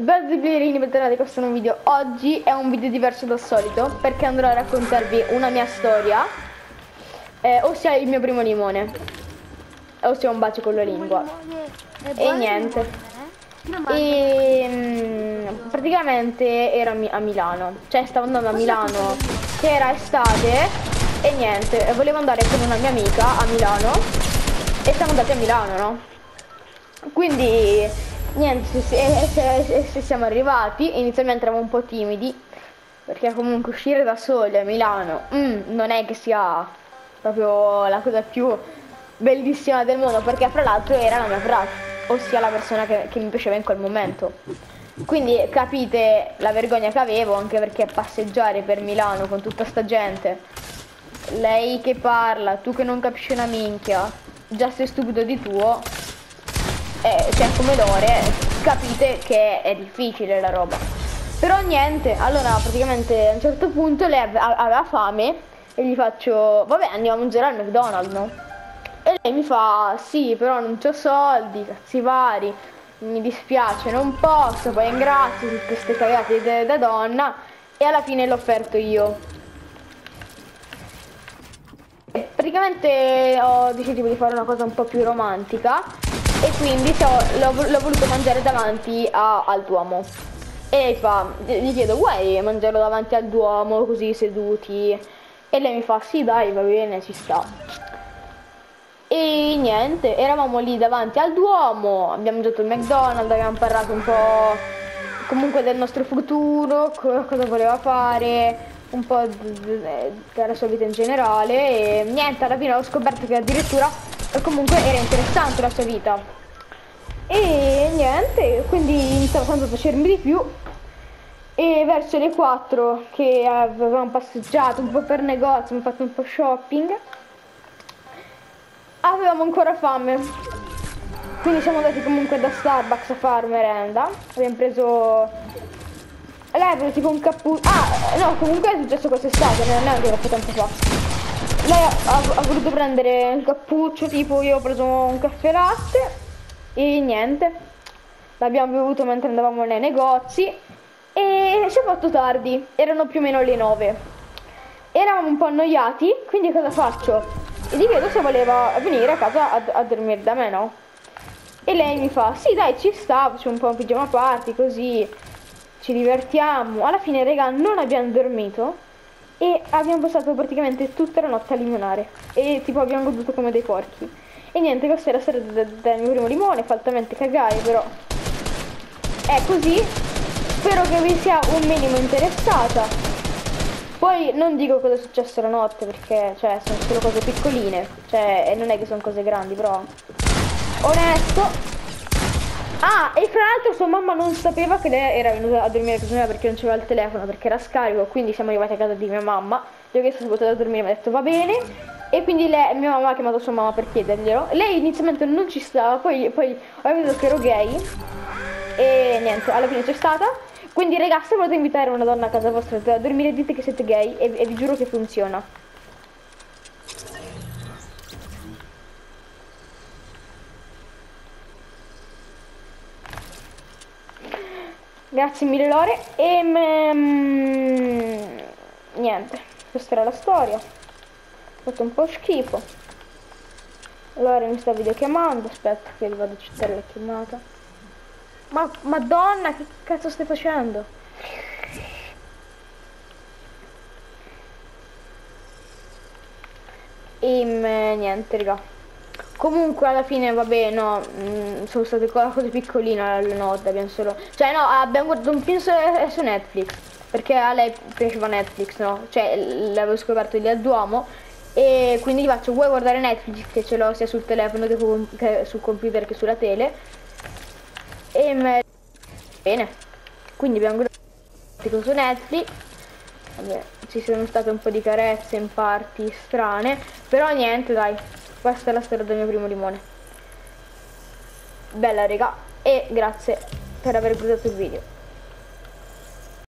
Benvenuti bentornati in questo nuovo video. Oggi è un video diverso dal solito Perché andrò a raccontarvi una mia storia. Eh, Ossia il mio primo limone. Ossia un bacio con la lingua. E niente. E mm, praticamente ero a Milano. Cioè stavo andando a Milano Che era estate E niente, volevo andare con una mia amica a Milano. E siamo andati a Milano, no? Quindi niente, se, se, se, siamo arrivati, inizialmente eravamo un po' timidi, perché comunque uscire da soli a Milano mm, non è che sia proprio la cosa più bellissima del mondo, perché fra l'altro era la mia frase, ossia la persona che, che mi piaceva in quel momento. Quindi capite la vergogna che avevo, anche perché passeggiare per Milano con tutta sta gente, lei che parla, tu che non capisci una minchia, già sei stupido di tuo, eh, cioè come lore capite che è difficile la roba. Però niente allora praticamente a un certo punto lei aveva fame e gli faccio vabbè andiamo a mangiare al McDonald's. No? e lei mi fa sì però non ho soldi cazzi vari mi dispiace non posso poi ringrazio tutte queste cagate da donna. E alla fine l'ho offerto io. Praticamente ho deciso di fare una cosa un po' più romantica e quindi l'ho voluto mangiare davanti a, al Duomo. E fa, gli chiedo, vuoi mangiarlo davanti al Duomo così seduti? E lei mi fa, sì dai, va bene, ci sta. E niente, eravamo lì davanti al Duomo, abbiamo mangiato il McDonald's, abbiamo parlato un po' comunque del nostro futuro, cosa voleva fare, un po' della sua vita in generale e niente, alla fine ho scoperto che addirittura comunque era interessante la sua vita. E niente quindi iniziava sempre a piacermi di più. E verso le 4 che avevamo passeggiato un po' per negozio abbiamo fatto un po' shopping avevamo ancora fame. Quindi siamo andati comunque da Starbucks a fare merenda. Abbiamo preso lei aveva tipo un cappuccio ah no comunque è successo quest'estate non è ancora tempo fa lei ha, ha, voluto prendere il cappuccio, tipo io ho preso un caffè latte e niente. L'abbiamo bevuto mentre andavamo nei negozi e si è fatto tardi, erano più o meno le 9. Eravamo un po' annoiati, quindi cosa faccio? Gli chiedo se voleva venire a casa a, a dormire da me, no? E lei mi fa, sì dai ci sta, facciamo un po' un pigiama party così, ci divertiamo. Alla fine, raga, non abbiamo dormito e abbiamo passato praticamente tutta la notte a limonare. E tipo abbiamo goduto come dei porchi. E niente questa è la storia del, del mio primo limone faltamente cagare però. È così. Spero che vi sia un minimo interessata. Poi non dico cosa è successo la notte perché cioè sono solo cose piccoline. Cioè non è che sono cose grandi però. Onesto Ah, e fra l'altro sua mamma non sapeva che lei era venuta a dormire con me perché non c'era il telefono, perché era scarico, quindi siamo arrivati a casa di mia mamma. Gli ho chiesto se poteva dormire, mi ha detto va bene. E quindi lei, mia mamma ha chiamato sua mamma per chiederglielo. Lei inizialmente non ci stava, poi, poi ho veduto che ero gay. E niente, alla fine c'è stata. Quindi ragazzi, se volete invitare una donna a casa vostra a dormire, dite che siete gay e, e vi giuro che funziona. Grazie mille Lore e mm, niente, questa era la storia. Ho fatto un po' schifo. Lore mi sta videochiamando, aspetta che vado a accettare la chiamata. Ma madonna, che cazzo stai facendo? E mm, niente, raga. Comunque alla fine vabbè no, mh, mm, sono state cose piccoline alle notte, abbiamo solo... Cioè no, abbiamo guardato un film su, su Netflix, perché a lei piaceva Netflix, no? Cioè l'avevo scoperto lì al Duomo e quindi gli faccio vuoi guardare Netflix? Che ce l'ho sia sul telefono che, che, sul computer che sulla tele. E me... bene. Quindi abbiamo guardato su Netflix. Vabbè, ci sono state un po' di carezze in parti strane però niente dai questa è la storia del mio primo limone. Bella raga e grazie per aver guardato il video.